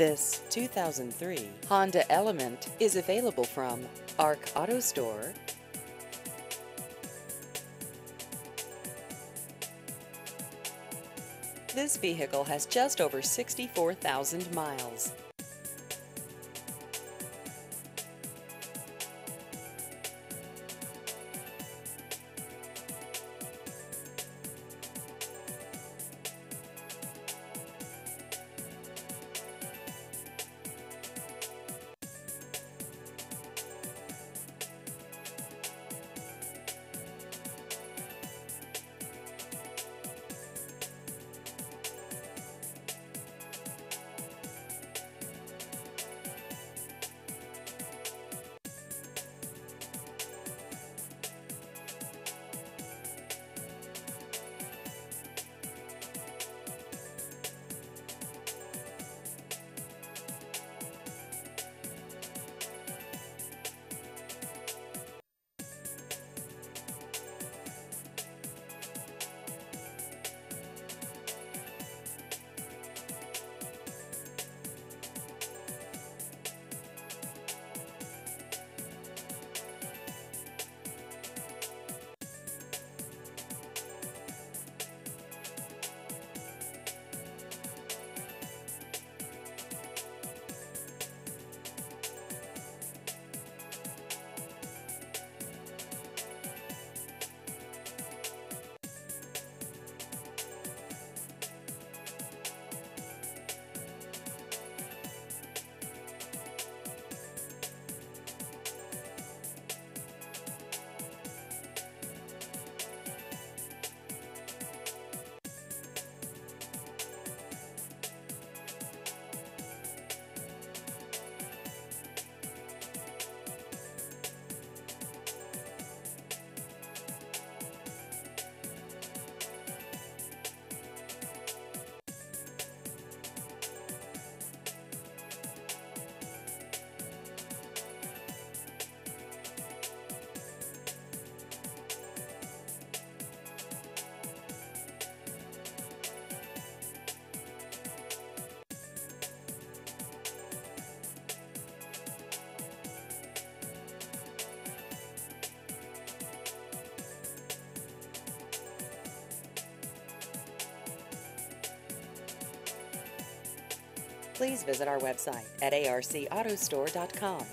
This 2003 Honda Element is available from Arc Auto Store. This vehicle has just over 64,000 miles. Please visit our website at arcautostore.com.